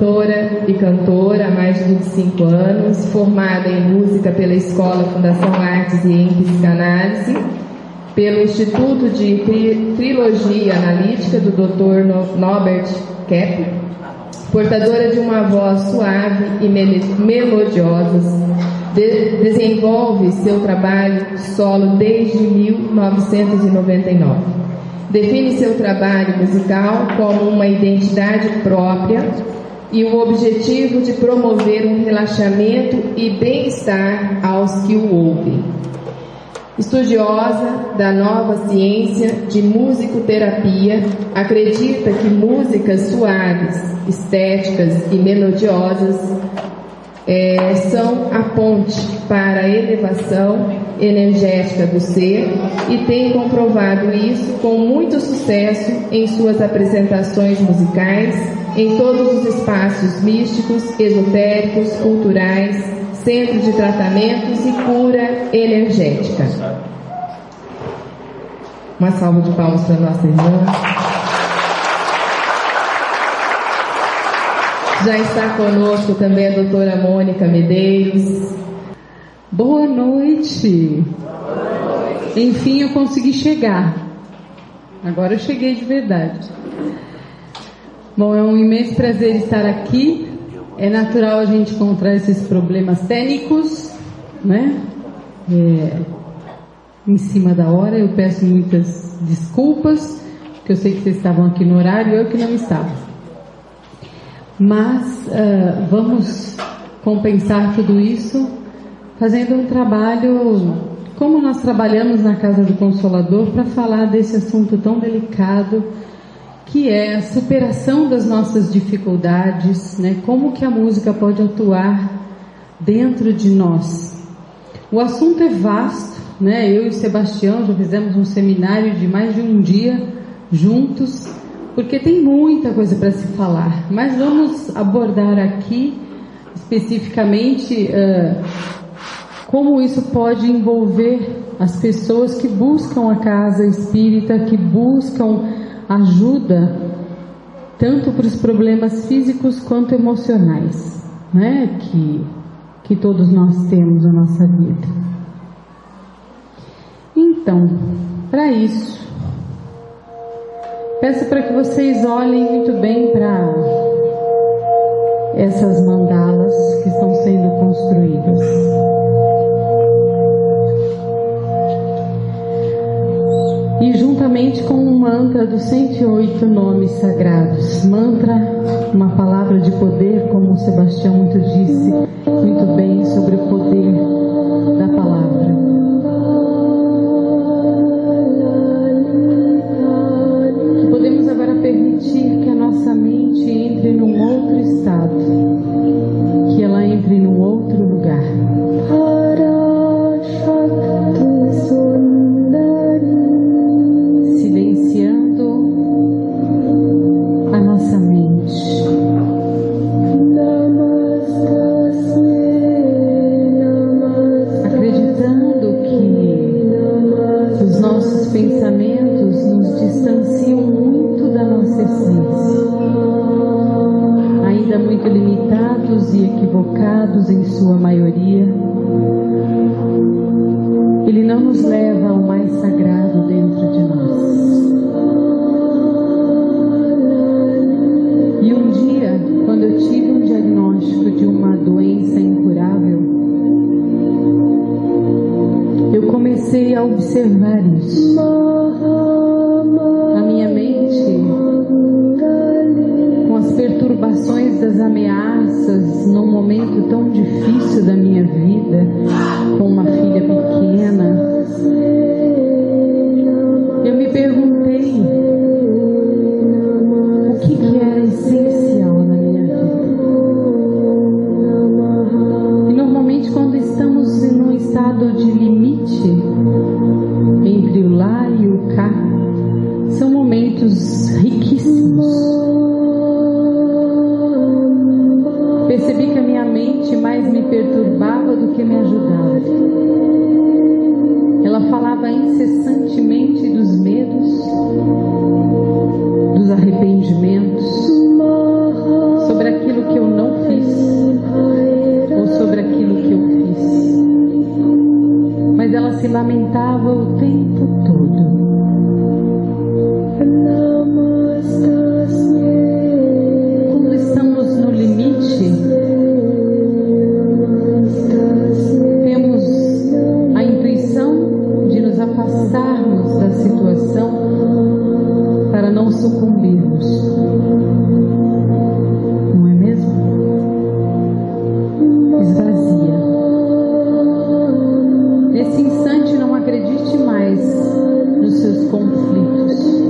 compositora e cantora há mais de 25 anos, formada em música pela Escola Fundação Artes e em Psicanálise, pelo Instituto de Tri- Trilogia Analítica do Dr. No- Norbert Kepp, portadora de uma voz suave e melodiosa, de- desenvolve seu trabalho solo desde 1999. Define seu trabalho musical como uma identidade própria e o objetivo de promover um relaxamento e bem-estar aos que o ouvem. Estudiosa da nova ciência de musicoterapia, acredita que músicas suaves, estéticas e melodiosas eh, são a ponte para a elevação energética do ser e tem comprovado isso com muito sucesso em suas apresentações musicais em todos os espaços místicos, esotéricos, culturais, centros de tratamentos e cura energética. Uma salva de palmas para nossa irmã. Já está conosco também a doutora Mônica Medeiros. Boa noite. Enfim, eu consegui chegar. Agora eu cheguei de verdade. Bom, é um imenso prazer estar aqui. É natural a gente encontrar esses problemas técnicos, né? É, em cima da hora. Eu peço muitas desculpas, porque eu sei que vocês estavam aqui no horário, eu que não estava. Mas ah, vamos compensar tudo isso fazendo um trabalho como nós trabalhamos na Casa do Consolador para falar desse assunto tão delicado que é a superação das nossas dificuldades, né? Como que a música pode atuar dentro de nós? O assunto é vasto, né? Eu e Sebastião já fizemos um seminário de mais de um dia juntos, porque tem muita coisa para se falar. Mas vamos abordar aqui especificamente ah, como isso pode envolver as pessoas que buscam a casa espírita, que buscam ajuda tanto para os problemas físicos quanto emocionais, né? Que que todos nós temos na nossa vida. Então, para isso, peço para que vocês olhem muito bem para essas mandalas que estão sendo construídas. E juntamente com o mantra dos 108 nomes sagrados. Mantra, uma palavra de poder, como o Sebastião muito disse muito bem sobre o poder da palavra. breath. esvazia. Nesse instante, não acredite mais nos seus conflitos.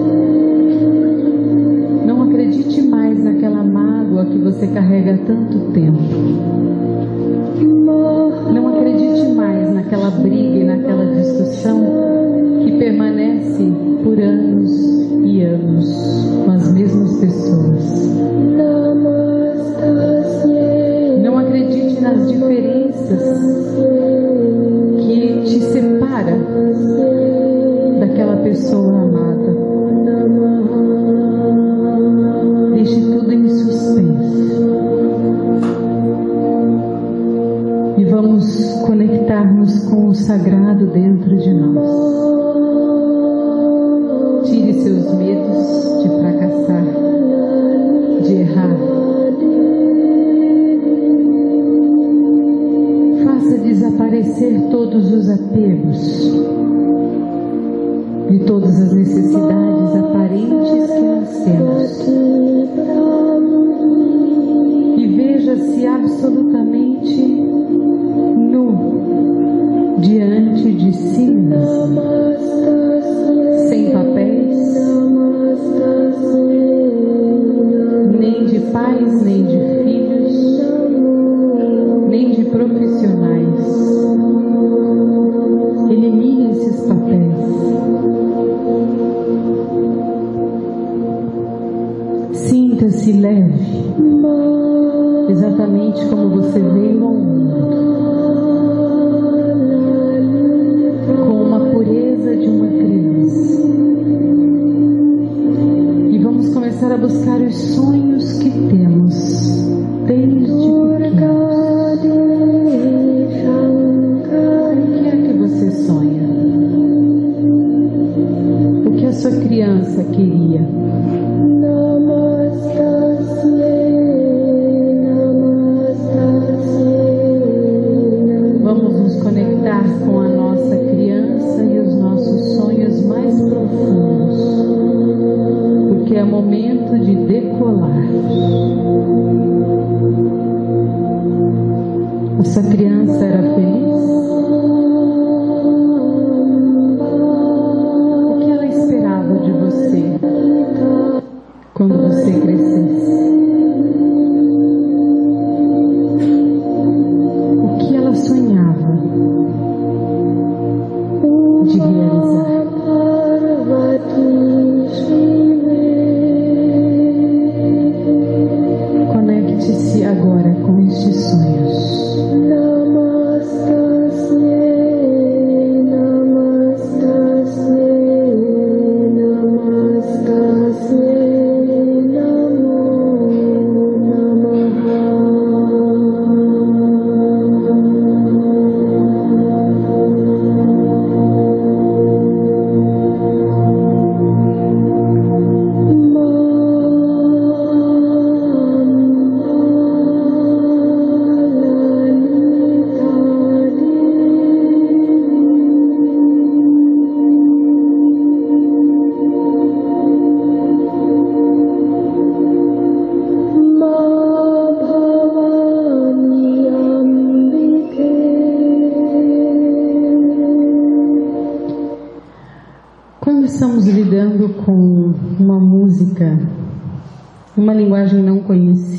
Não acredite mais naquela mágoa que você carrega tanto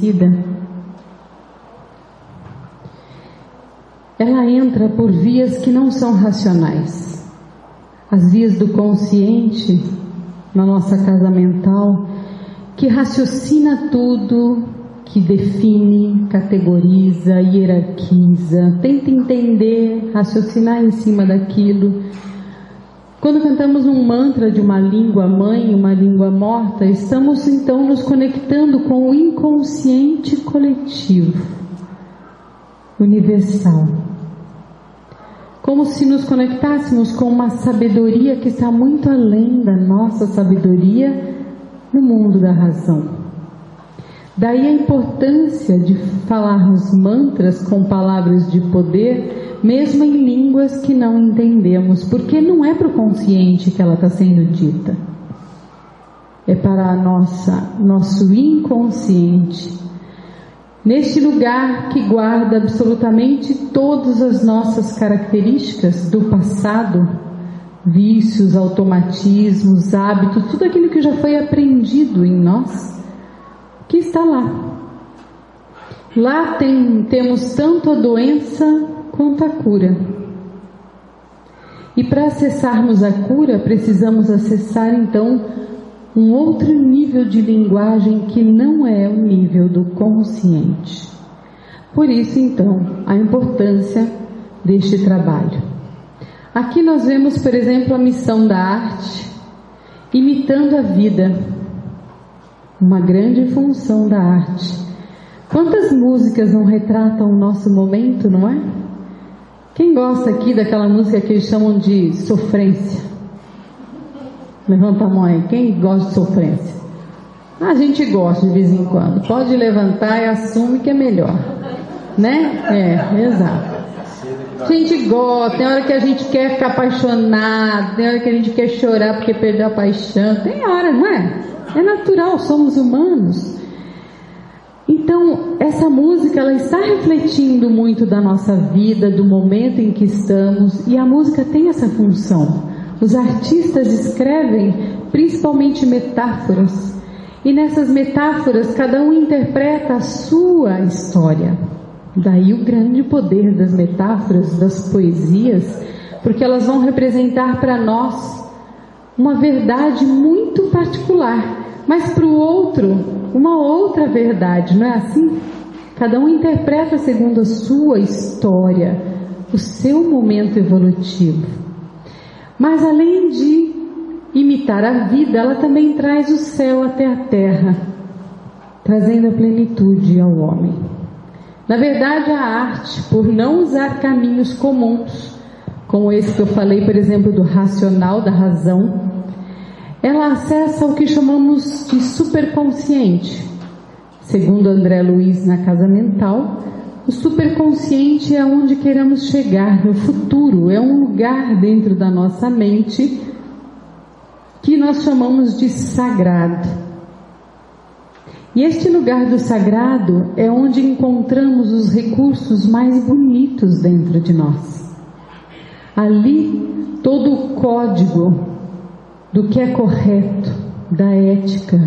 conhecida, ela entra por vias que não são racionais. As vias do consciente na nossa casa mental, que raciocina tudo, que define, categoriza, hierarquiza, tenta entender, raciocinar em cima daquilo. Quando cantamos um mantra de uma língua mãe, uma língua morta, estamos então nos conectando com o inconsciente coletivo, universal como se nos conectássemos com uma sabedoria que está muito além da nossa sabedoria no mundo da razão. Daí a importância de falarmos mantras com palavras de poder, mesmo em línguas que não entendemos, porque não é para o consciente que ela está sendo dita. É para a nossa, nosso inconsciente Neste lugar que guarda absolutamente todas as nossas características do passado, vícios, automatismos, hábitos, tudo aquilo que já foi aprendido em nós, que está lá. Lá tem, temos tanto a doença quanto a cura. E para acessarmos a cura, precisamos acessar então um outro nível de linguagem que não é o nível do consciente. Por isso, então, a importância deste trabalho. Aqui nós vemos, por exemplo, a missão da arte imitando a vida, uma grande função da arte. Quantas músicas não retratam o nosso momento, não é? Quem gosta aqui daquela música que eles chamam de sofrência? Levanta a mão aí. Quem gosta de sofrência? A gente gosta de vez em quando. Pode levantar e assume que é melhor. Né? É, exato. A gente gosta, tem hora que a gente quer ficar apaixonado, tem hora que a gente quer chorar porque perdeu a paixão. Tem hora, não é? É natural, somos humanos. Então, essa música ela está refletindo muito da nossa vida, do momento em que estamos, e a música tem essa função. Os artistas escrevem principalmente metáforas, e nessas metáforas cada um interpreta a sua história. Daí o grande poder das metáforas, das poesias, porque elas vão representar para nós uma verdade muito particular, mas para o outro, uma outra verdade, não é assim? Cada um interpreta segundo a sua história, o seu momento evolutivo. Mas além de imitar a vida, ela também traz o céu até a terra, trazendo a plenitude ao homem. Na verdade, a arte, por não usar caminhos comuns, como esse que eu falei, por exemplo, do racional, da razão, ela acessa o que chamamos de superconsciente. Segundo André Luiz na Casa Mental, o superconsciente é onde queremos chegar no futuro, é um lugar dentro da nossa mente que nós chamamos de sagrado. E este lugar do sagrado é onde encontramos os recursos mais bonitos dentro de nós. Ali, todo o código do que é correto, da ética,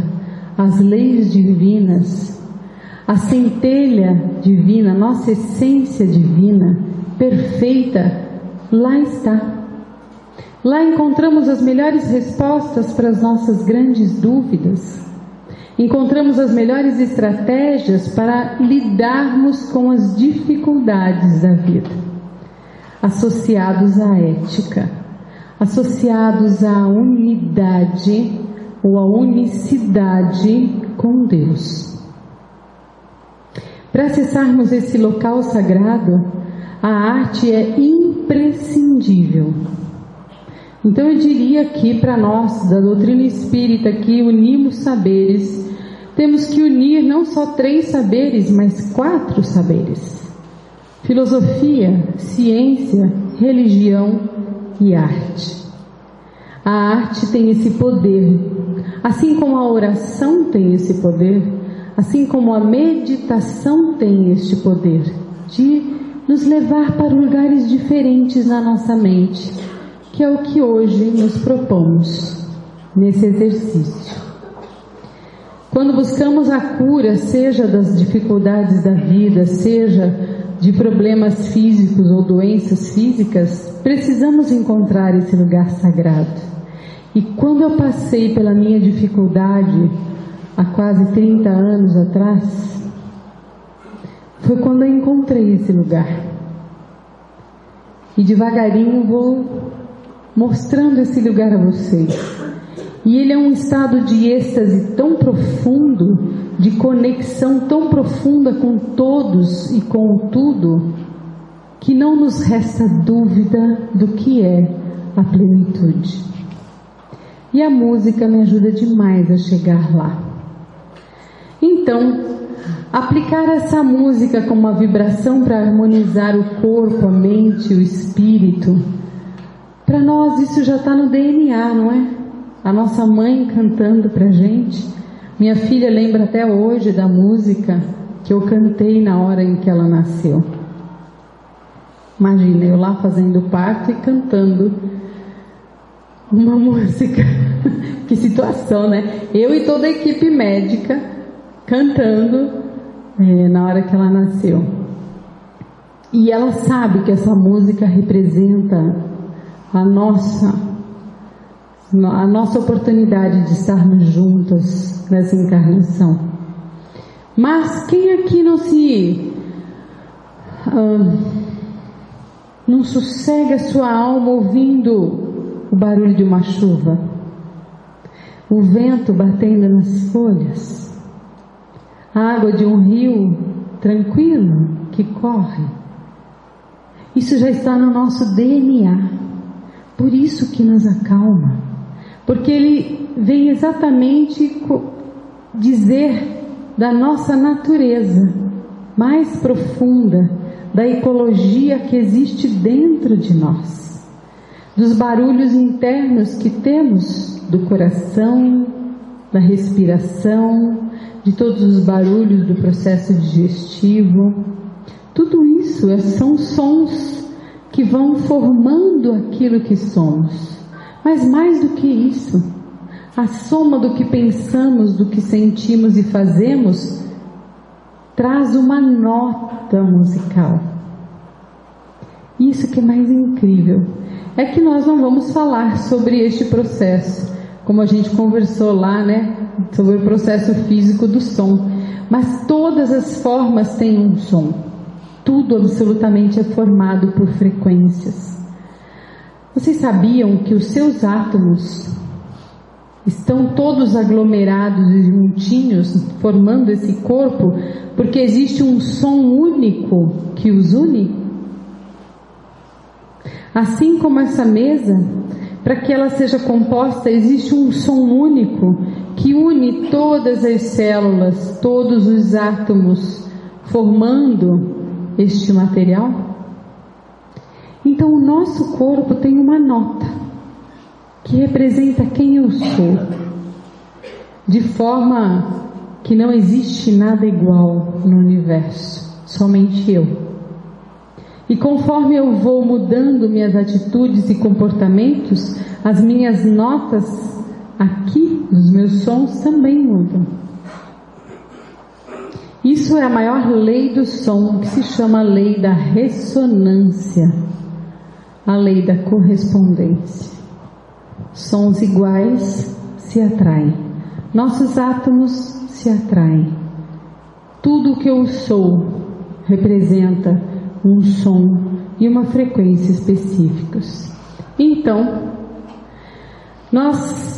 as leis divinas, a centelha divina, nossa essência divina, perfeita, lá está. Lá encontramos as melhores respostas para as nossas grandes dúvidas. Encontramos as melhores estratégias para lidarmos com as dificuldades da vida, associados à ética, associados à unidade ou à unicidade com Deus. Para acessarmos esse local sagrado, a arte é imprescindível. Então eu diria que para nós, da doutrina espírita, que unimos saberes, temos que unir não só três saberes, mas quatro saberes: filosofia, ciência, religião e arte. A arte tem esse poder, assim como a oração tem esse poder, assim como a meditação tem este poder de nos levar para lugares diferentes na nossa mente, que é o que hoje nos propomos. nesse exercício. Quando buscamos a cura, seja das dificuldades da vida, seja de problemas físicos ou doenças físicas, precisamos encontrar esse lugar sagrado. E quando eu passei pela minha dificuldade, há quase 30 anos atrás, foi quando eu encontrei esse lugar. E devagarinho vou mostrando esse lugar a vocês. E ele é um estado de êxtase tão profundo, de conexão tão profunda com todos e com tudo, que não nos resta dúvida do que é a plenitude. E a música me ajuda demais a chegar lá. Então, aplicar essa música com uma vibração para harmonizar o corpo, a mente, o espírito, para nós isso já está no DNA, não é? A nossa mãe cantando para gente. Minha filha lembra até hoje da música que eu cantei na hora em que ela nasceu. Imagina eu lá fazendo parto e cantando uma música. que situação, né? Eu e toda a equipe médica cantando é, na hora que ela nasceu. E ela sabe que essa música representa a nossa a nossa oportunidade de estarmos juntas nessa encarnação. Mas quem aqui não se ah, não sossega sua alma ouvindo o barulho de uma chuva, o vento batendo nas folhas, a água de um rio tranquilo que corre? Isso já está no nosso DNA. Por isso que nos acalma. Porque ele vem exatamente dizer da nossa natureza mais profunda, da ecologia que existe dentro de nós, dos barulhos internos que temos do coração, da respiração, de todos os barulhos do processo digestivo. Tudo isso é, são sons que vão formando aquilo que somos. Mas mais do que isso, a soma do que pensamos, do que sentimos e fazemos, traz uma nota musical. Isso que é mais incrível é que nós não vamos falar sobre este processo, como a gente conversou lá, né, sobre o processo físico do som, mas todas as formas têm um som. Tudo absolutamente é formado por frequências. Vocês sabiam que os seus átomos estão todos aglomerados e juntinhos, formando esse corpo, porque existe um som único que os une? Assim como essa mesa, para que ela seja composta, existe um som único que une todas as células, todos os átomos, formando este material? Então o nosso corpo tem uma nota que representa quem eu sou, de forma que não existe nada igual no universo, somente eu. E conforme eu vou mudando minhas atitudes e comportamentos, as minhas notas aqui, os meus sons também mudam. Isso é a maior lei do som, que se chama lei da ressonância, a lei da correspondência. Sons iguais se atraem, nossos átomos se atraem. Tudo o que eu sou representa um som e uma frequência específicos. Então, nós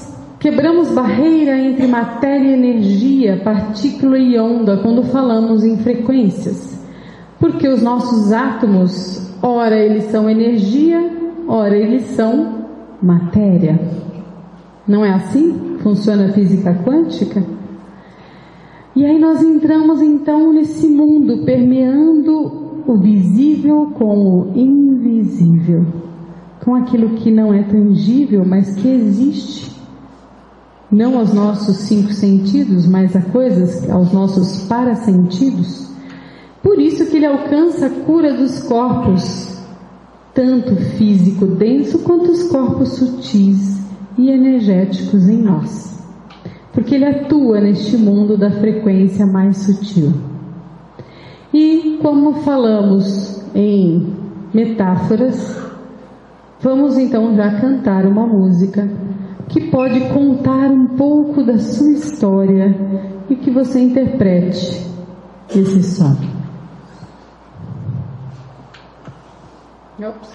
Quebramos barreira entre matéria e energia, partícula e onda quando falamos em frequências. Porque os nossos átomos, ora eles são energia, ora eles são matéria. Não é assim? Funciona a física quântica? E aí nós entramos então nesse mundo permeando o visível com o invisível, com aquilo que não é tangível, mas que existe não aos nossos cinco sentidos, mas a coisas, aos nossos parasentidos. Por isso que ele alcança a cura dos corpos, tanto físico denso quanto os corpos sutis e energéticos em nós, porque ele atua neste mundo da frequência mais sutil. E como falamos em metáforas, vamos então já cantar uma música que pode contar um pouco da sua história e que você interprete esse som. Nope.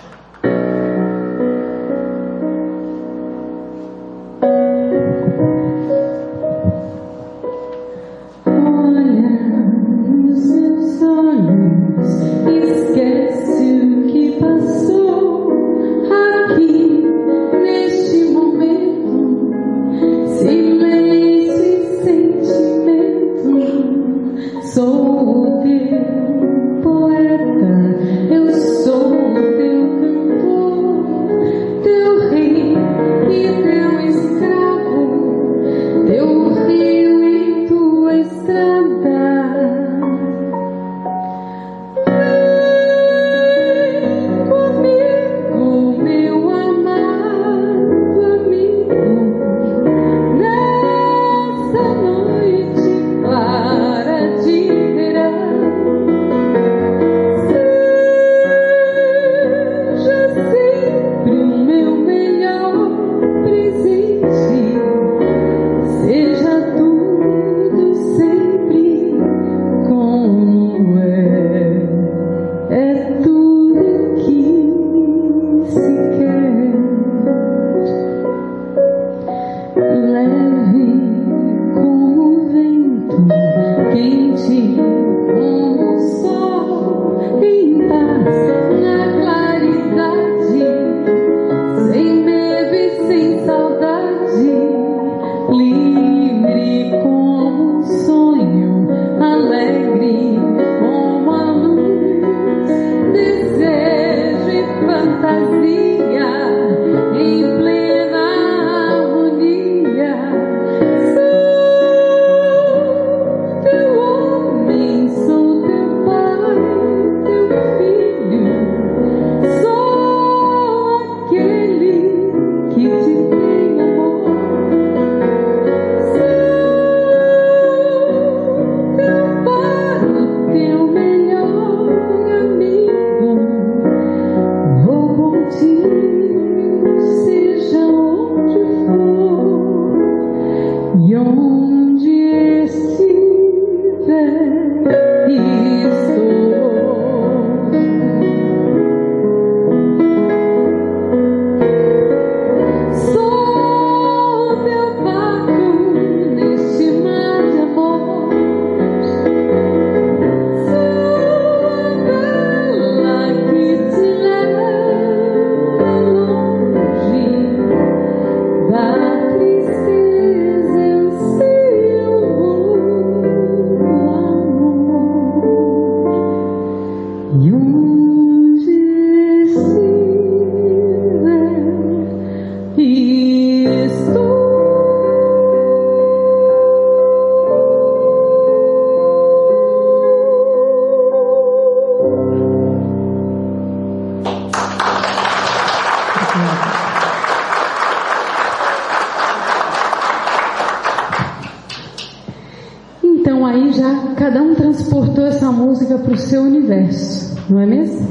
Para o seu universo, não é mesmo?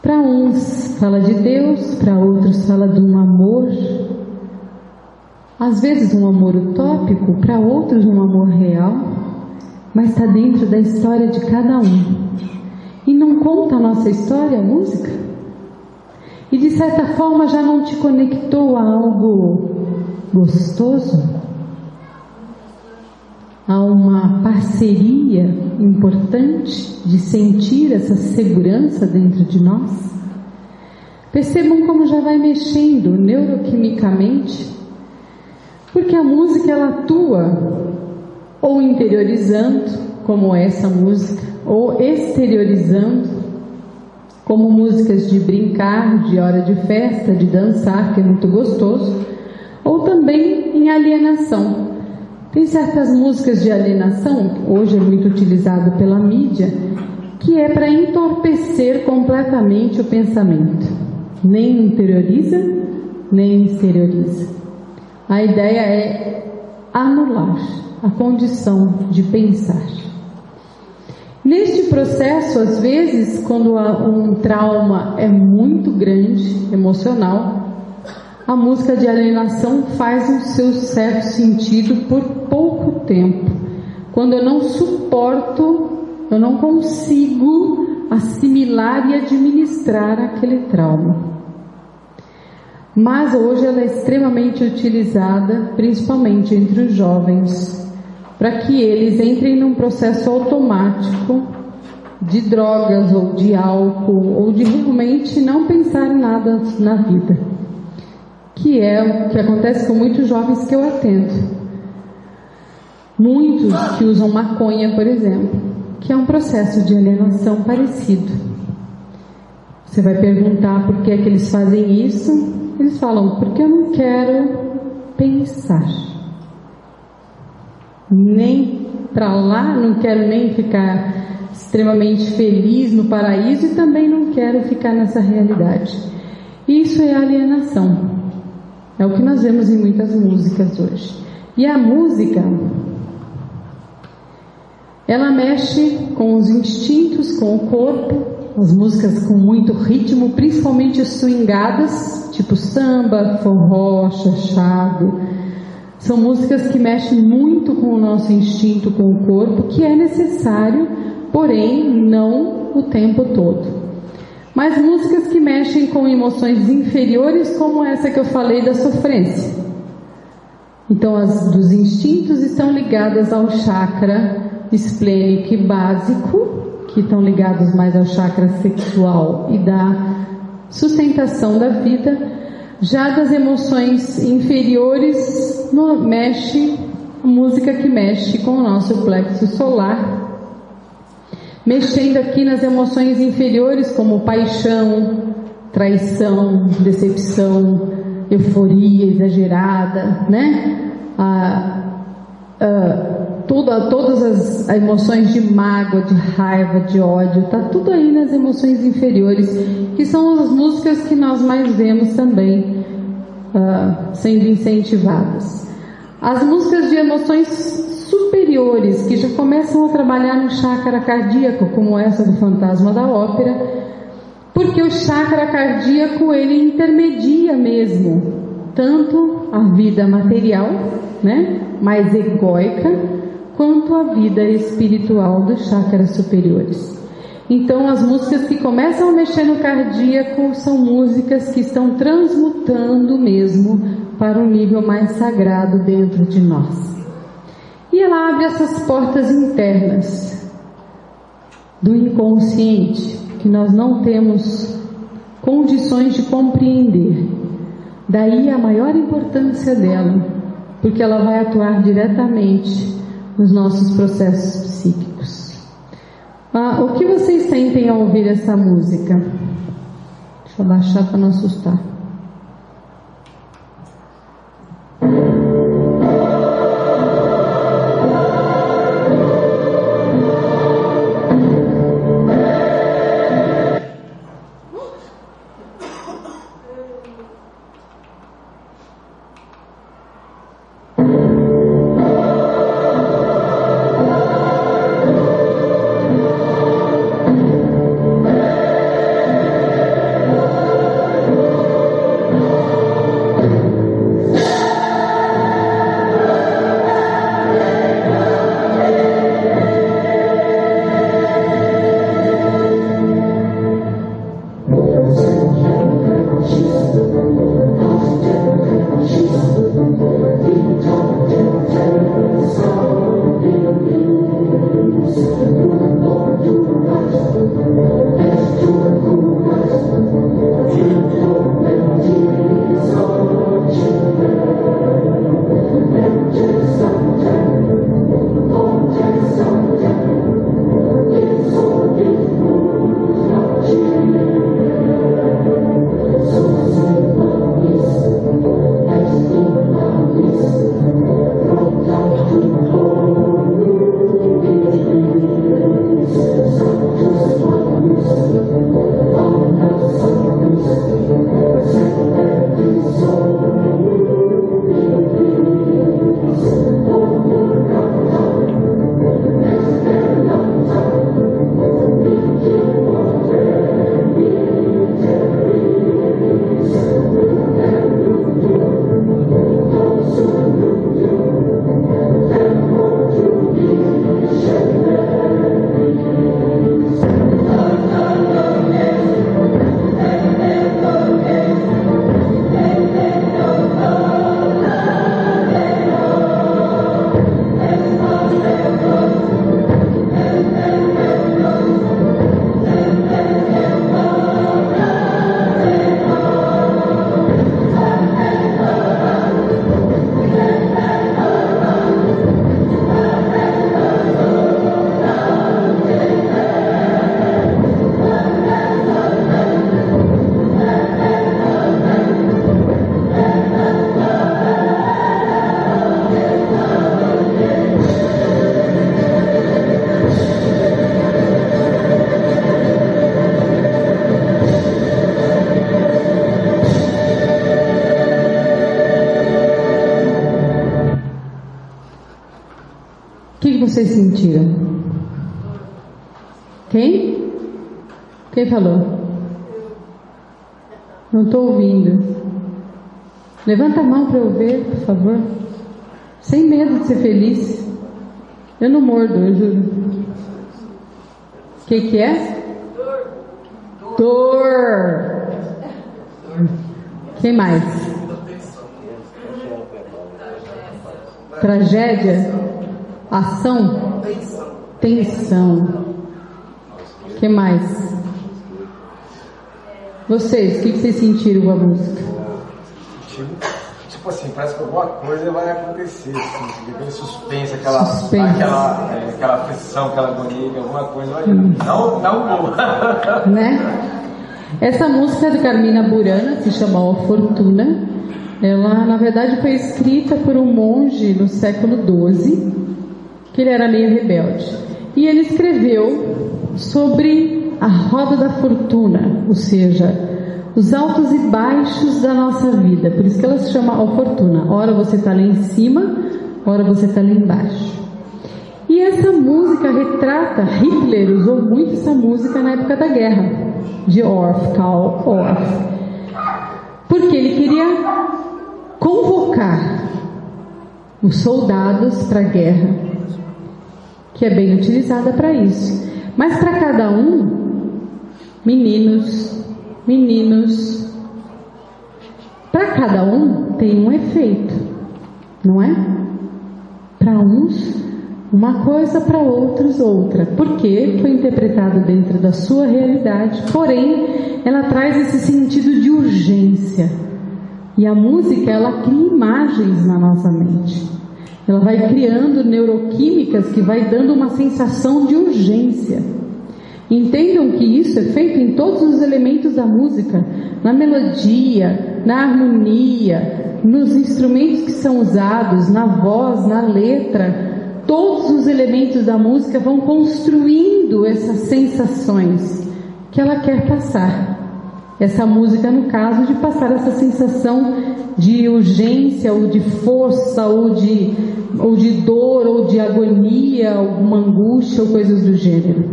Para uns fala de Deus, para outros fala de um amor, às vezes um amor utópico, para outros um amor real, mas está dentro da história de cada um. E não conta a nossa história a música? E de certa forma já não te conectou a algo gostoso? Há uma parceria importante de sentir essa segurança dentro de nós. Percebam como já vai mexendo neuroquimicamente, porque a música ela atua ou interiorizando, como essa música, ou exteriorizando, como músicas de brincar, de hora de festa, de dançar, que é muito gostoso, ou também em alienação. Tem certas músicas de alienação, hoje é muito utilizado pela mídia, que é para entorpecer completamente o pensamento. Nem interioriza, nem exterioriza. A ideia é anular a condição de pensar. Neste processo, às vezes, quando um trauma é muito grande, emocional, a música de alienação faz o seu certo sentido por pouco tempo. Quando eu não suporto, eu não consigo assimilar e administrar aquele trauma. Mas hoje ela é extremamente utilizada, principalmente entre os jovens, para que eles entrem num processo automático de drogas ou de álcool ou de realmente não pensar em nada na vida, que é o que acontece com muitos jovens que eu atendo. Muitos que usam maconha, por exemplo, que é um processo de alienação parecido. Você vai perguntar por que é que eles fazem isso? Eles falam, porque eu não quero pensar. Nem para lá, não quero nem ficar extremamente feliz no paraíso e também não quero ficar nessa realidade. Isso é alienação. É o que nós vemos em muitas músicas hoje. E a música, ela mexe com os instintos, com o corpo, as músicas com muito ritmo, principalmente swingadas, tipo samba, forró, chachado. São músicas que mexem muito com o nosso instinto, com o corpo, que é necessário, porém não o tempo todo. Mas músicas que mexem com emoções inferiores, como essa que eu falei da sofrência. Então, as dos instintos estão ligadas ao chakra esplênico básico, que estão ligados mais ao chakra sexual e da sustentação da vida. Já das emoções inferiores, no, mexe música que mexe com o nosso plexo solar. Mexendo aqui nas emoções inferiores, como paixão, traição, decepção, euforia exagerada, né? A, a, tudo, todas as emoções de mágoa, de raiva, de ódio, tá tudo aí nas emoções inferiores, que são as músicas que nós mais vemos também uh, sendo incentivadas. As músicas de emoções superiores, que já começam a trabalhar no chakra cardíaco, como essa do Fantasma da Ópera, porque o chakra cardíaco ele intermedia mesmo tanto a vida material, né, mais egóica, quanto a vida espiritual dos chakras superiores. Então, as músicas que começam a mexer no cardíaco são músicas que estão transmutando mesmo para um nível mais sagrado dentro de nós. E ela abre essas portas internas do inconsciente que nós não temos condições de compreender. Daí a maior importância dela, porque ela vai atuar diretamente nos nossos processos psíquicos. Ah, o que vocês sentem ao ouvir essa música? Deixa eu baixar para não assustar. Vocês sentiram? Quem? Quem falou? Não estou ouvindo. Levanta a mão para eu ver, por favor. Sem medo de ser feliz. Eu não mordo, eu juro. O que, que é? Dor. Quem mais? Ação? Tensão. que mais? Vocês, o que, que vocês sentiram com a música? Tipo, assim, parece que alguma coisa vai acontecer, assim, aquele suspense, aquela, Suspense. aquela, é, aquela aflição, aquela agonia, alguma coisa vai. Não, não, né? Essa música é de Carmina Burana se chama Ó Fortuna. Ela, na verdade, foi escrita por um monge no século XII, que ele era meio rebelde. E ele escreveu sobre a roda da fortuna, ou seja, os altos e baixos da nossa vida. Por isso que ela se chama Ó Fortuna. Ora você está lá em cima, ora você está lá embaixo. E essa música retrata, Hitler usou muito essa música na época da guerra, de Orff, Karl Orff, porque ele queria convocar os soldados para a guerra, que é bem utilizada para isso. Mas para cada um, meninos, meninos, para cada um tem um efeito, não é? Para uns uma coisa, para outros outra, porque foi interpretado dentro da sua realidade, porém ela traz esse sentido de urgência. E a música ela cria imagens na nossa mente. Ela vai criando neuroquímicas que vai dando uma sensação de urgência. Entendam que isso é feito em todos os elementos da música, na melodia, na harmonia, nos instrumentos que são usados, na voz, na letra, todos os elementos da música vão construindo essas sensações que ela quer passar. Essa música, no caso, de passar essa sensação de urgência, ou de força, ou de, ou de dor, ou de agonia, alguma angústia, ou coisas do gênero.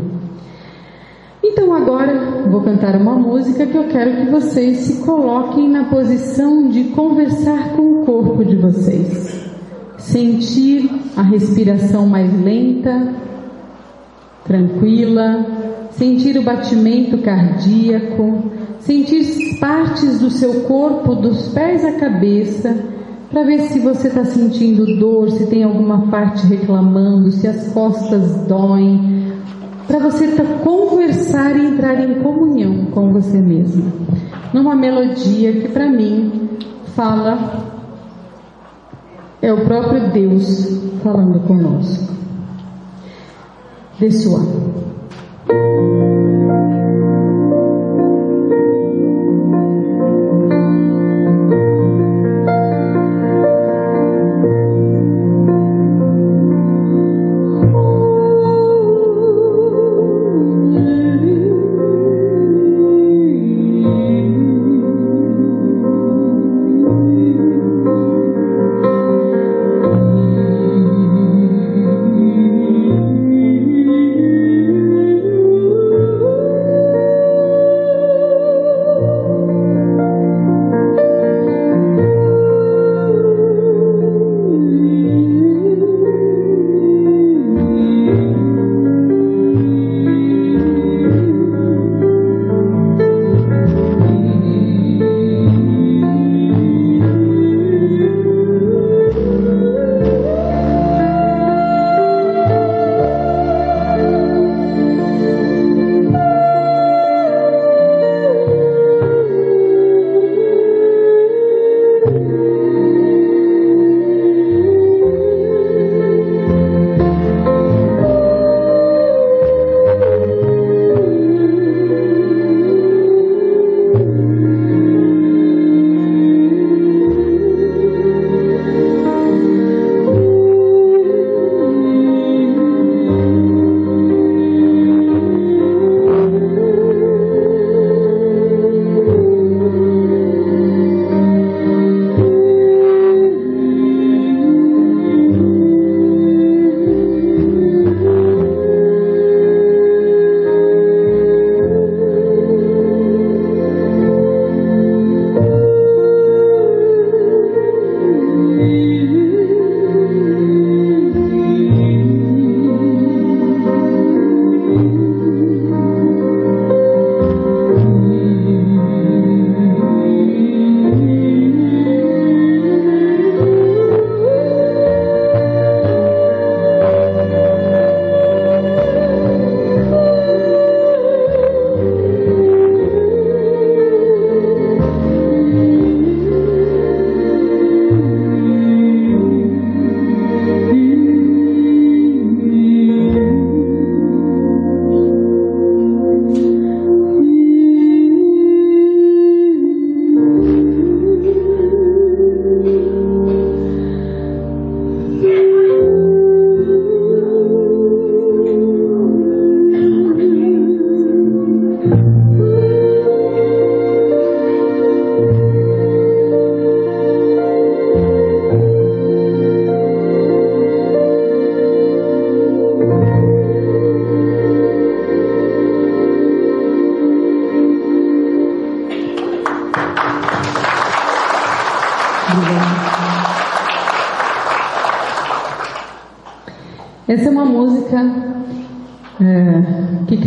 Então, agora vou cantar uma música que eu quero que vocês se coloquem na posição de conversar com o corpo de vocês sentir a respiração mais lenta, tranquila, sentir o batimento cardíaco, sentir partes do seu corpo, dos pés à cabeça, para ver se você está sentindo dor, se tem alguma parte reclamando, se as costas doem, para você tá, conversar e entrar em comunhão com você mesma, numa melodia que para mim fala é o próprio Deus falando conosco. Desse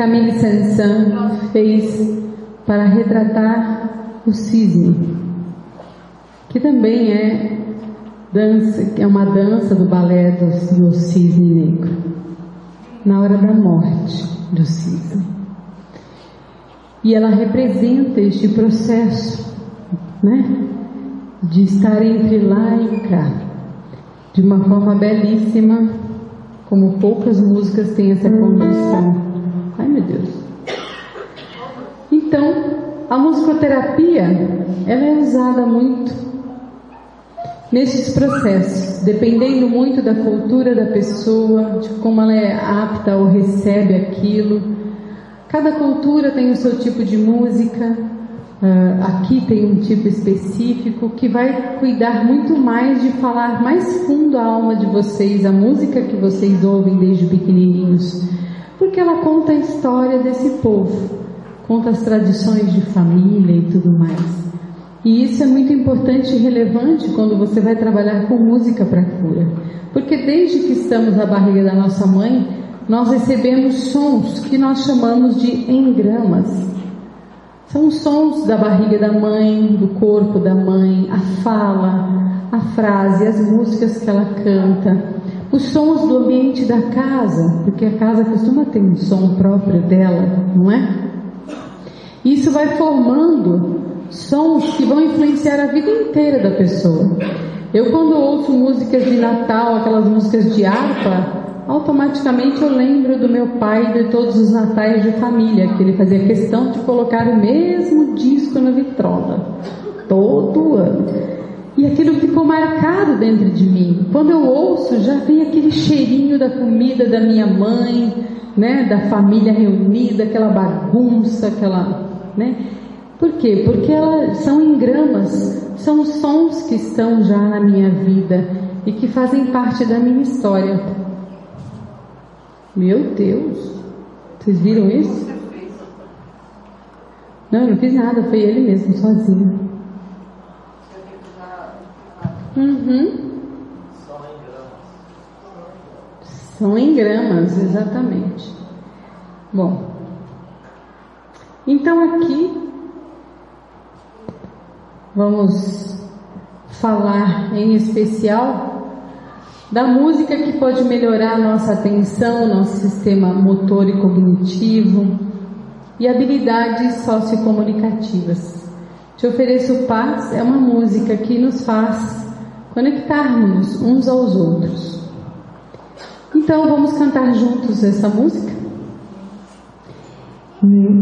Camille Saint-Saëns fez para retratar o cisne, que também é dança, é uma dança do balé do, do cisne negro, na hora da morte do cisne. E ela representa este processo, né, de estar entre lá e cá, de uma forma belíssima como poucas músicas têm essa condição. Ai meu Deus. Então, a musicoterapia, ela é usada muito nesses processos, dependendo muito da cultura da pessoa, de como ela é apta ou recebe aquilo. Cada cultura tem o seu tipo de música, Uh, aqui tem um tipo específico que vai cuidar muito mais de falar mais fundo a alma de vocês, a música que vocês ouvem desde pequenininhos, porque ela conta a história desse povo, conta as tradições de família e tudo mais. E isso é muito importante e relevante quando você vai trabalhar com música para cura, porque desde que estamos na barriga da nossa mãe, nós recebemos sons que nós chamamos de engramas. São os sons da barriga da mãe, do corpo da mãe, a fala, a frase, as músicas que ela canta, os sons do ambiente da casa, porque a casa costuma ter um som próprio dela, não é? Isso vai formando sons que vão influenciar a vida inteira da pessoa. Eu quando ouço músicas de Natal, aquelas músicas de harpa, automaticamente eu lembro do meu pai de todos os natais de família, que ele fazia questão de colocar o mesmo disco na vitrola, todo ano. E aquilo ficou marcado dentro de mim. Quando eu ouço, já vem aquele cheirinho da comida da minha mãe, né, da família reunida, aquela bagunça, aquela, né? Por quê? Porque elas são engramas, são sons que estão já na minha vida e que fazem parte da minha história. Meu Deus! Vocês viram isso? Não, eu não fiz nada, foi ele mesmo, sozinho. Uhum. São em gramas, exatamente. Bom, então aqui vamos falar em especial da música que pode melhorar nossa atenção, nosso sistema motor e cognitivo e habilidades sociocomunicativas. Te ofereço paz é uma música que nos faz conectarmos uns aos outros. Então vamos cantar juntos essa música?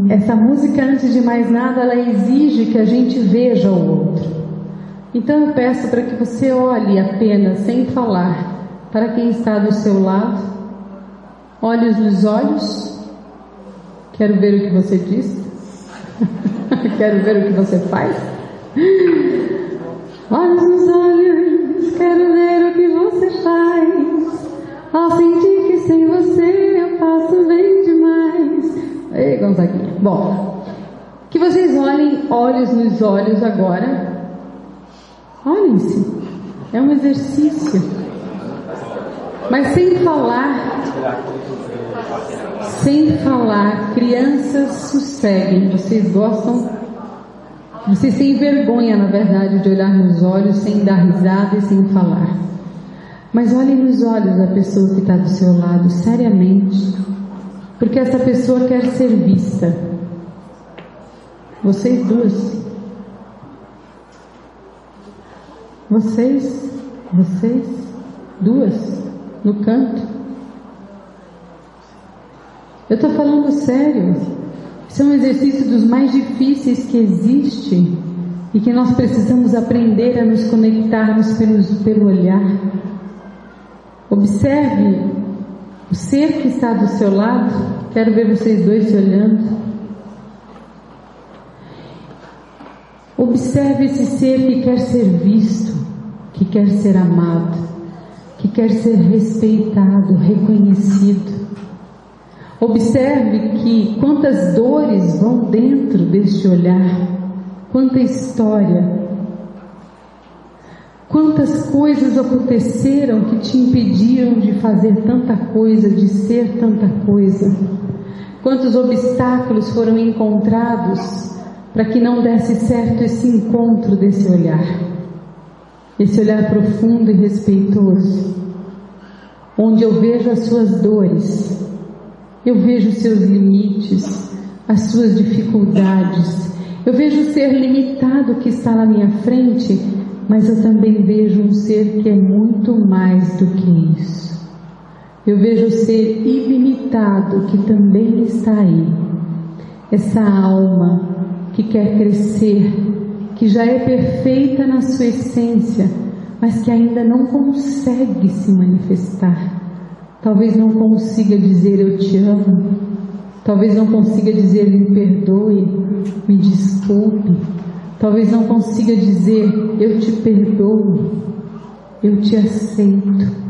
Essa música, antes de mais nada, ela exige que a gente veja o outro. Então eu peço para que você olhe apenas, sem falar, para quem está do seu lado, olhos nos olhos, quero ver o que você diz, quero ver o que você faz. Olhos nos olhos, quero ver o que você faz. Ao sentir que sem você eu passo bem demais. Ei, Gonzaguinha. Bom, que vocês olhem olhos nos olhos agora. Olhem-se. É um exercício. Mas sem falar, sem falar, crianças sosseguem. Vocês gostam? Vocês têm vergonha, na verdade, de olhar nos olhos sem dar risada e sem falar. Mas olhem nos olhos da pessoa que está do seu lado, seriamente, porque essa pessoa quer ser vista. Vocês duas. Vocês, vocês, duas no canto. Eu estou falando sério. Isso é um exercício dos mais difíceis que existe e que nós precisamos aprender a nos conectarmos pelo, pelo olhar. Observe o ser que está do seu lado. Quero ver vocês dois se olhando. Observe esse ser que quer ser visto, que quer ser amado que quer ser respeitado, reconhecido. Observe que quantas dores vão dentro deste olhar, quanta história. Quantas coisas aconteceram que te impediram de fazer tanta coisa, de ser tanta coisa? Quantos obstáculos foram encontrados para que não desse certo esse encontro desse olhar? Esse olhar profundo e respeitoso, onde eu vejo as suas dores, eu vejo seus limites, as suas dificuldades, eu vejo o ser limitado que está na minha frente mas eu também vejo um ser que é muito mais do que isso. Eu vejo o ser ilimitado que também está aí. Essa alma que quer crescer, que já é perfeita na sua essência, mas que ainda não consegue se manifestar. Talvez não consiga dizer eu te amo, talvez não consiga dizer me perdoe, me desculpe, Talvez não consiga dizer eu te perdoo, eu te aceito.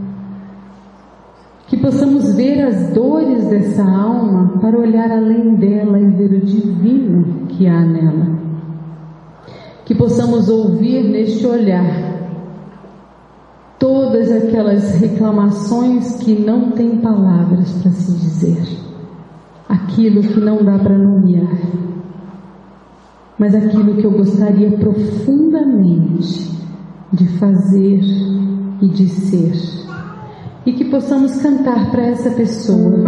Que possamos ver as dores dessa alma para olhar além dela e ver o divino que há nela. Que possamos ouvir neste olhar todas aquelas reclamações que não têm palavras para se dizer, aquilo que não dá para nomear. Mas aquilo que eu gostaria profundamente de fazer e de ser. E que possamos cantar para essa pessoa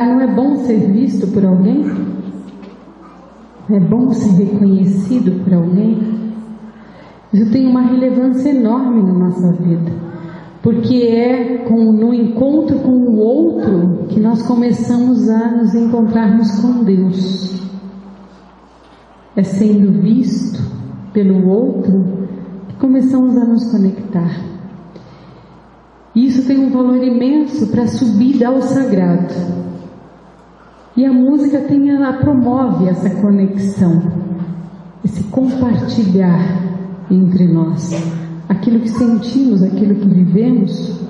conectar, não é bom ser visto por alguém? É bom ser reconhecido por alguém? Isso tem uma relevância enorme na nossa vida, porque é com, no encontro com o outro que nós começamos a nos encontrarmos com Deus. É sendo visto pelo outro que começamos a nos conectar. Isso tem um valor imenso para a subida ao sagrado. E a música tem, ela promove essa conexão, esse compartilhar entre nós, aquilo que sentimos, aquilo que vivemos.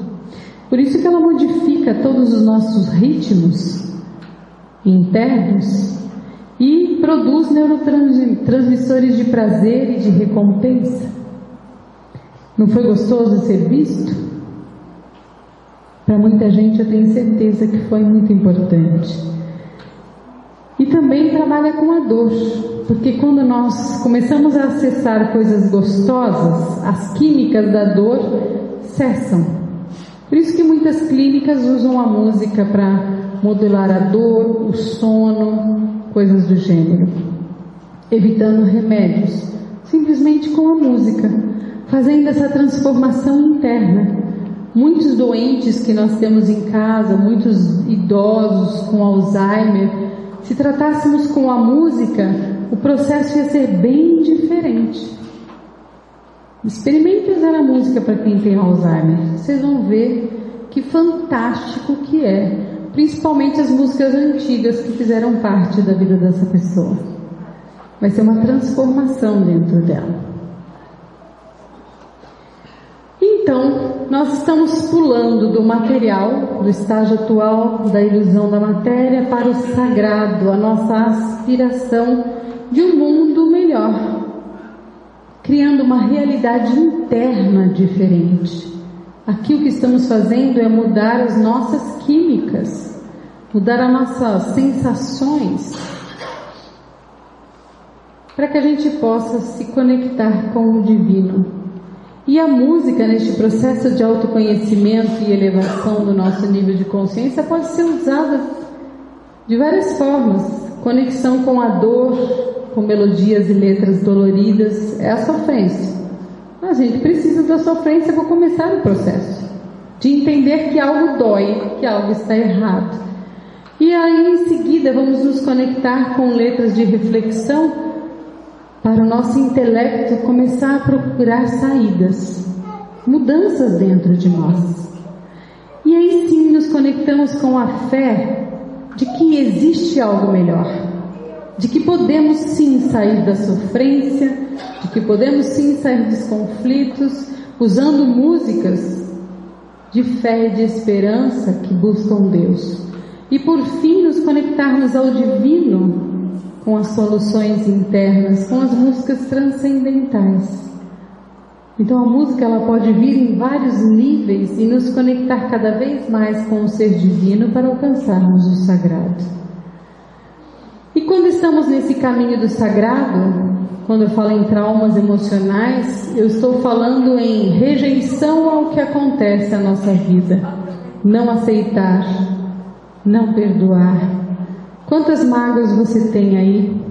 Por isso que ela modifica todos os nossos ritmos internos e produz neurotransmissores de prazer e de recompensa. Não foi gostoso ser visto? Para muita gente eu tenho certeza que foi muito importante. E também trabalha com a dor, porque quando nós começamos a acessar coisas gostosas, as químicas da dor cessam. Por isso que muitas clínicas usam a música para modular a dor, o sono, coisas do gênero, evitando remédios, simplesmente com a música, fazendo essa transformação interna. Muitos doentes que nós temos em casa, muitos idosos com Alzheimer, se tratássemos com a música, o processo ia ser bem diferente. Experimente usar a música para quem tem Alzheimer. Vocês vão ver que fantástico que é, principalmente as músicas antigas que fizeram parte da vida dessa pessoa. Vai ser uma transformação dentro dela. Então, nós estamos pulando do material, do estágio atual da ilusão da matéria, para o sagrado, a nossa aspiração de um mundo melhor, criando uma realidade interna diferente. Aqui o que estamos fazendo é mudar as nossas químicas, mudar as nossas sensações, para que a gente possa se conectar com o divino. E a música, neste processo de autoconhecimento e elevação do nosso nível de consciência, pode ser usada de várias formas. Conexão com a dor, com melodias e letras doloridas, é a sofrência. A gente precisa da sofrência para começar o processo, de entender que algo dói, que algo está errado. E aí, em seguida, vamos nos conectar com letras de reflexão para o nosso intelecto começar a procurar saídas, mudanças dentro de nós. E aí sim nos conectamos com a fé de que existe algo melhor, de que podemos sim sair da sofrência, de que podemos sim sair dos conflitos, usando músicas de fé e de esperança que buscam Deus. E por fim nos conectarmos ao divino com as soluções internas, com as músicas transcendentais. Então a música ela pode vir em vários níveis e nos conectar cada vez mais com o ser divino para alcançarmos o sagrado. E quando estamos nesse caminho do sagrado, quando eu falo em traumas emocionais, eu estou falando em rejeição ao que acontece na nossa vida, não aceitar, não perdoar, Quantas mágoas você tem aí?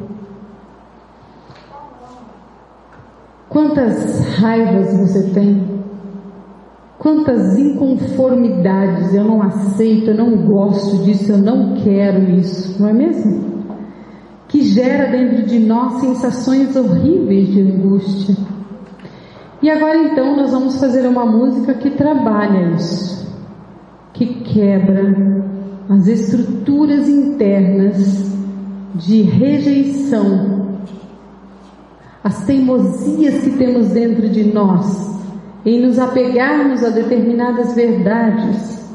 Quantas raivas você tem? Quantas inconformidades eu não aceito, eu não gosto disso, eu não quero isso, não é mesmo? Que gera dentro de nós sensações horríveis de angústia. E agora então nós vamos fazer uma música que trabalha isso, que quebra as estruturas internas de rejeição, as teimosias que temos dentro de nós em nos apegarmos a determinadas verdades.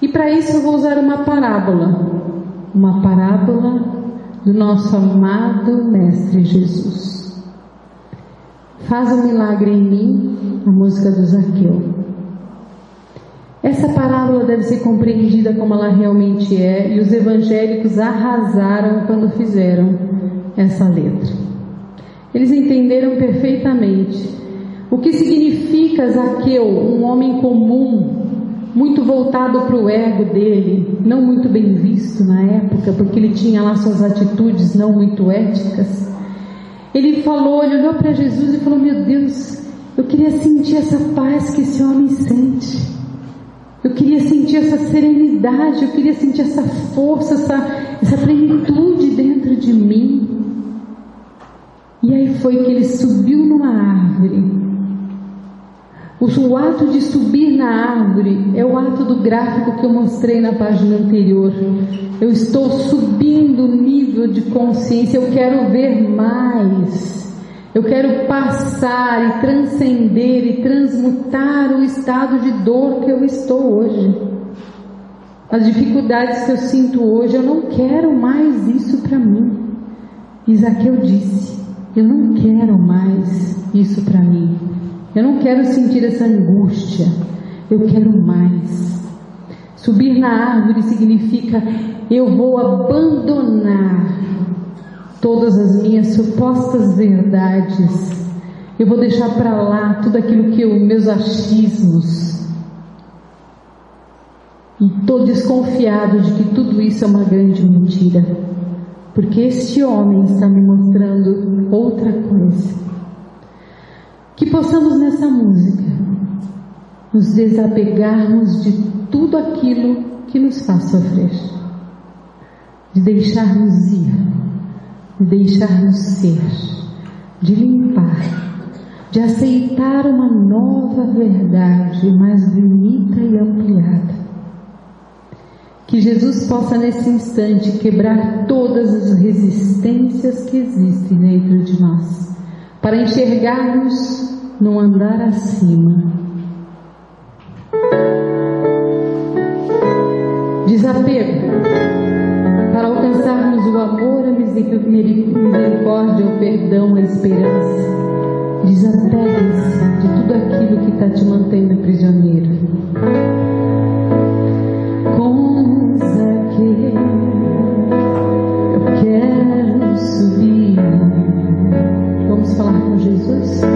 E para isso eu vou usar uma parábola, uma parábola do nosso amado Mestre Jesus. Faz um milagre em mim, a música do Zaqueu. Essa parábola deve ser compreendida como ela realmente é, e os evangélicos arrasaram quando fizeram essa letra. Eles entenderam perfeitamente o que significa Zaqueu, um homem comum, muito voltado para o ego dele, não muito bem visto na época, porque ele tinha lá suas atitudes não muito éticas. Ele falou, ele olhou para Jesus e falou: Meu Deus, eu queria sentir essa paz que esse homem sente. Eu queria sentir essa serenidade, eu queria sentir essa força, essa, essa plenitude dentro de mim. E aí foi que ele subiu numa árvore. O, ato de subir na árvore é o ato do gráfico que eu mostrei na página anterior. Eu estou subindo o nível de consciência, eu quero ver mais. Eu quero passar e transcender e transmutar o estado de dor que eu estou hoje. As dificuldades que eu sinto hoje, eu não quero mais isso para mim. Isaqueu disse: Eu não quero mais isso para mim. Eu não quero sentir essa angústia. Eu quero mais. Subir na árvore significa eu vou abandonar todas as minhas supostas verdades. Eu vou deixar para lá tudo aquilo que eu, meus achismos. E estou desconfiado de que tudo isso é uma grande mentira. Porque este homem está me mostrando outra coisa. Que possamos nessa música nos desapegarmos de tudo aquilo que nos faz sofrer, de deixarmos ir, de deixarmos ser, de limpar, de aceitar uma nova verdade mais bonita e ampliada. Que Jesus possa nesse instante quebrar todas as resistências que existem dentro de nós, para enxergarmos num andar acima. Desapego para alcançarmos o amor, a misericórdia, o perdão, a esperança. Desapegue-se de tudo aquilo que está te mantendo prisioneiro. Zaqueu, eu quero subir. Vamos falar com Jesus?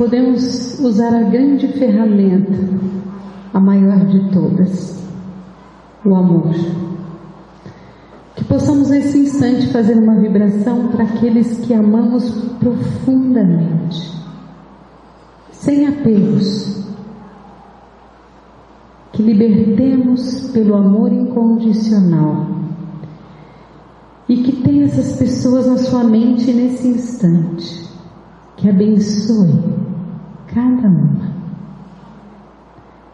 Podemos usar a grande ferramenta, a maior de todas, o amor. Que possamos nesse instante fazer uma vibração para aqueles que amamos profundamente, sem apegos. Que libertemos pelo amor incondicional e que tenha essas pessoas na sua mente nesse instante. Que abençoe cada uma.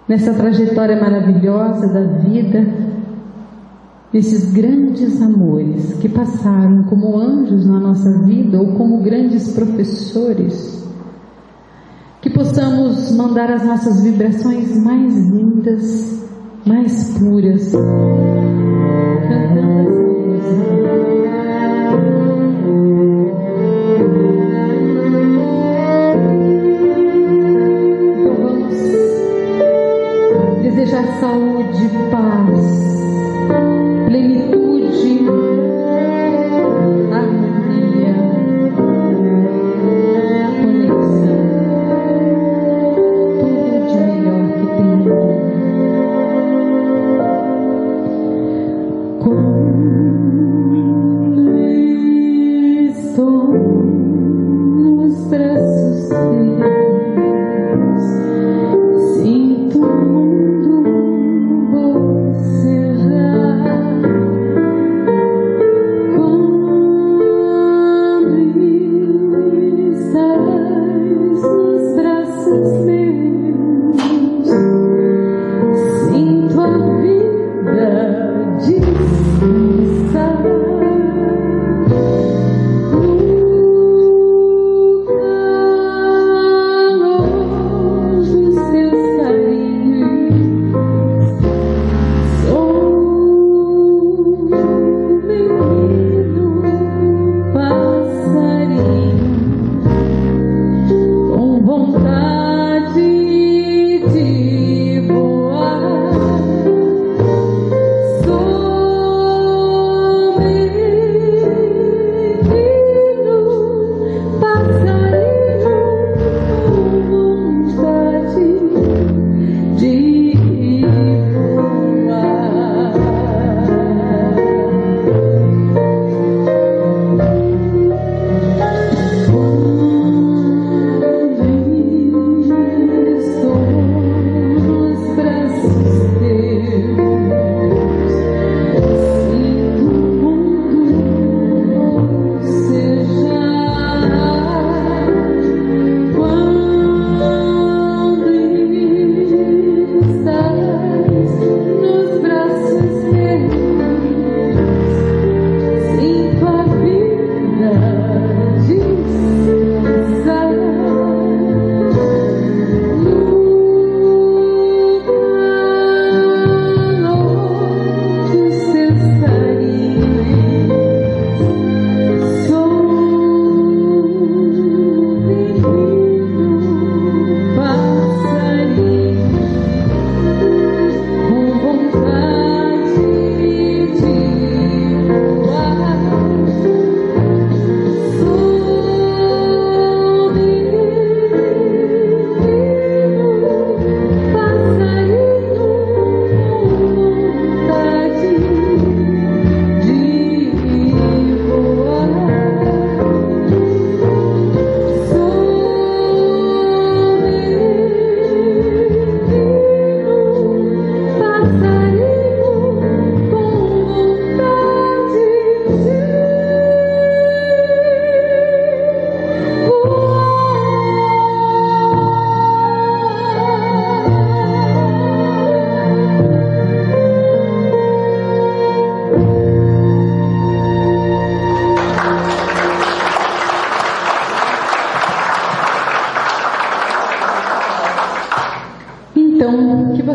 Nessa trajetória maravilhosa da vida, desses grandes amores que passaram como anjos na nossa vida ou como grandes professores, que possamos mandar as nossas vibrações mais lindas, mais puras, cantando essa Então saúde, paz,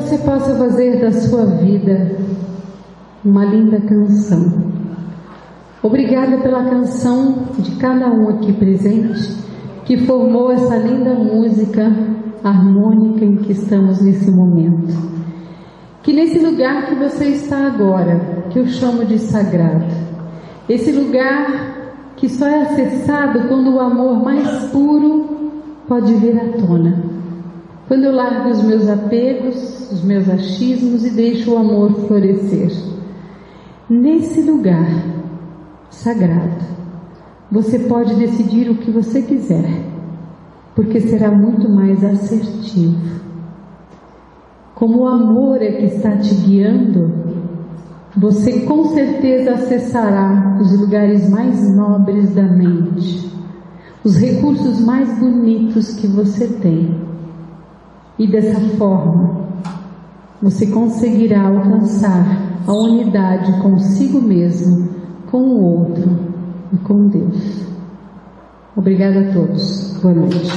você possa fazer da sua vida uma linda canção. Obrigada pela canção de cada um aqui presente que formou essa linda música harmônica em que estamos nesse momento. Que nesse lugar que você está agora, que eu chamo de sagrado, esse lugar que só é acessado quando o amor mais puro pode vir à tona. Quando eu largo os meus apegos, os meus achismos e deixo o amor florescer. Nesse lugar sagrado, você pode decidir o que você quiser, porque será muito mais assertivo. Como o amor é que está te guiando, você com certeza acessará os lugares mais nobres da mente, os recursos mais bonitos que você tem. E dessa forma, você conseguirá alcançar a unidade consigo mesmo, com o outro e com Deus. Obrigada a todos. Boa noite.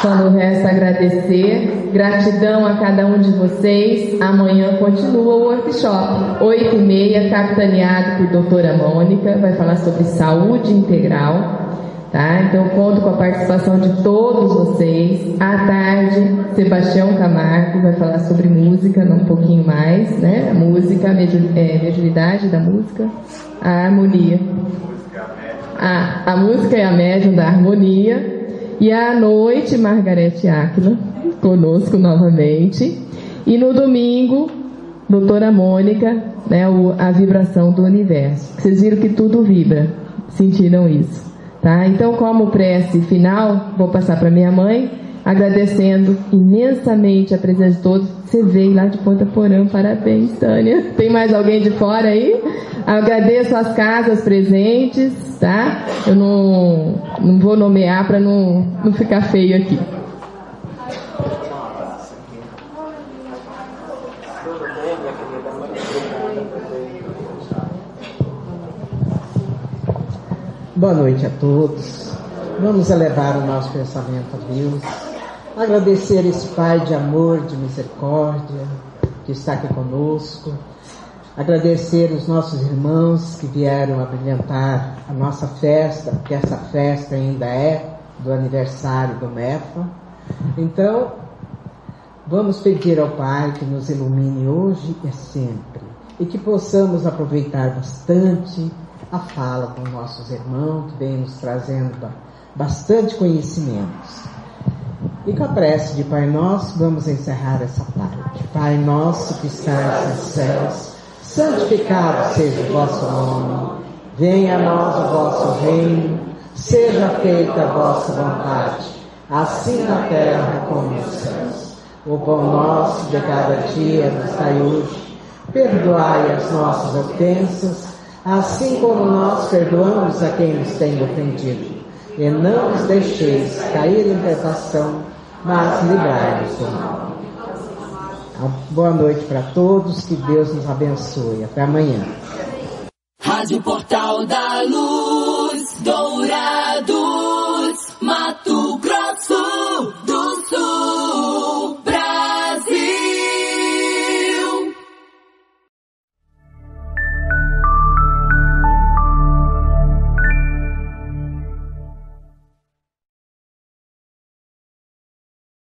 Só não resta agradecer, gratidão a cada um de vocês. Amanhã continua o workshop, 8 e meia, capitaneado por doutora Mônica, vai falar sobre saúde integral. Tá? Então conto com a participação de todos vocês. À tarde, Sebastião Camargo vai falar sobre música, um pouquinho mais, né? A música, a mediunidade da música, a harmonia. A, a música é a médium da harmonia. E à noite, Margarete Áquila, conosco novamente. E no domingo, doutora Mônica, né, o, a vibração do universo. Vocês viram que tudo vibra. Sentiram isso? Tá? Então, como prece final, vou passar para minha mãe, agradecendo imensamente a presença de todos. Você veio lá de Ponta Porã, parabéns, Tânia. Tem mais alguém de fora aí? Agradeço as casas presentes, tá? Eu não, não vou nomear para não, não ficar feio aqui. Boa noite a todos. Vamos elevar o nosso pensamento a Deus. Agradecer esse Pai de amor, de misericórdia, que está aqui conosco. Agradecer os nossos irmãos que vieram a brilhantar a nossa festa, porque essa festa ainda é do aniversário do MEFA. Então, vamos pedir ao Pai que nos ilumine hoje e sempre. E que possamos aproveitar bastante a fala dos nossos irmãos, vem nos trazendo bastante conhecimentos. E com a prece de Pai Nosso, vamos encerrar essa parte. Pai Nosso que estás nos céus, santificado seja o vosso nome. Venha a nós o vosso reino, seja feita a vossa vontade, assim na terra como nos céus. O pão nosso de cada dia nos dai hoje. Perdoai as nossas ofensas, assim como nós perdoamos a quem nos tem ofendido. E não nos deixeis cair em tentação, mas livrai-nos do mal. Uma boa noite para todos, que Deus nos abençoe. Até amanhã. Rádio Portal da Luz.